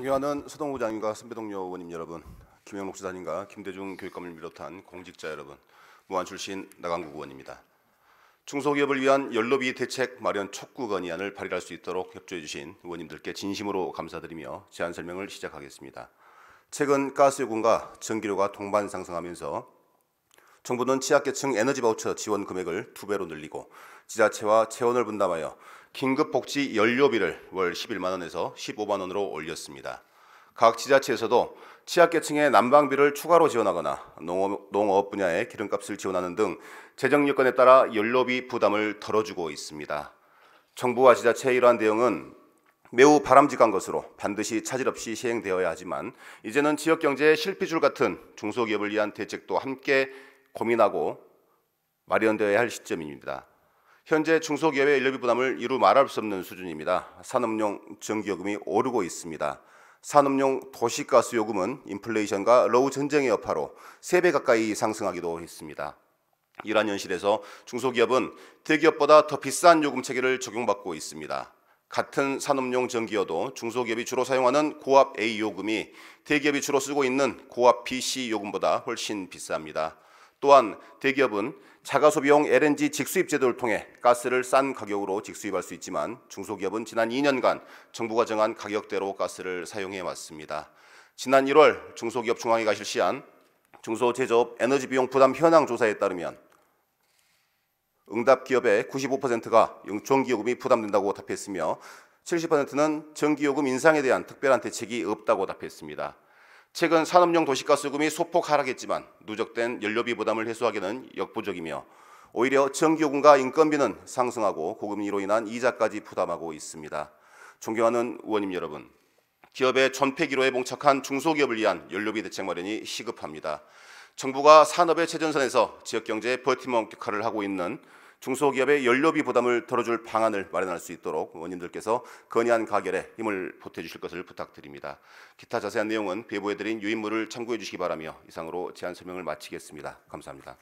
존경하는 서동우 장님과 선배동료 의원님 여러분, 김영록 지사님과 김대중 교육감을 비롯한 공직자 여러분, 무한 출신 나강국 의원입니다. 중소기업을 위한 연로비 대책 마련 촉구 건의안을 발의할 수 있도록 협조해 주신 의원님들께 진심으로 감사드리며 제안 설명을 시작하겠습니다. 최근 가스요금과 전기료가 동반 상승하면서 정부는 취약계층 에너지 바우처 지원 금액을 두 배로 늘리고 지자체와 체원을 분담하여 긴급 복지 연료비를 월 11만 원에서 15만 원으로 올렸습니다. 각 지자체에서도 취약계층의 난방비를 추가로 지원하거나 농업, 농업 분야의 기름값을 지원하는 등 재정 여건에 따라 연료비 부담을 덜어주고 있습니다. 정부와 지자체의 이러한 대응은 매우 바람직한 것으로 반드시 차질 없이 시행되어야 하지만 이제는 지역 경제의 실피줄 같은 중소기업을 위한 대책도 함께 고민하고 마련되어야 할 시점입니다. 현재 중소기업의 연료비 부담을 이루 말할 수 없는 수준입니다. 산업용 전기요금이 오르고 있습니다. 산업용 도시가스 요금은 인플레이션과 러우 전쟁의 여파로 3배 가까이 상승하기도 했습니다. 이러한 현실에서 중소기업은 대기업보다 더 비싼 요금 체계를 적용받고 있습니다. 같은 산업용 전기여도 중소기업이 주로 사용하는 고압 A 요금이 대기업이 주로 쓰고 있는 고압 BC 요금보다 훨씬 비쌉니다. 또한 대기업은 자가소비용 LNG 직수입 제도를 통해 가스를 싼 가격으로 직수입할 수 있지만 중소기업은 지난 2년간 정부가 정한 가격대로 가스를 사용해 왔습니다. 지난 1월 중소기업 중앙회가 실시한 중소제조업 에너지 비용 부담 현황 조사에 따르면 응답 기업의 95%가 전기요금이 부담된다고 답했으며 70%는 전기요금 인상에 대한 특별한 대책이 없다고 답했습니다. 최근 산업용 도시가스 요금이 소폭 하락했지만 누적된 연료비 부담을 해소하기는 역부족이며 오히려 전기요금과 인건비는 상승하고 고금리로 인한 이자까지 부담하고 있습니다. 존경하는 의원님 여러분, 기업의 전폐 기로에 봉착한 중소기업을 위한 연료비 대책 마련이 시급합니다. 정부가 산업의 최전선에서 지역 경제의 버팀목 역할을 하고 있는 중소기업의 연료비 부담을 덜어줄 방안을 마련할 수 있도록 의원님들께서 건의안 가결에 힘을 보태주실 것을 부탁드립니다. 기타 자세한 내용은 배부해드린 유인물을 참고해 주시기 바라며 이상으로 제안 설명을 마치겠습니다. 감사합니다.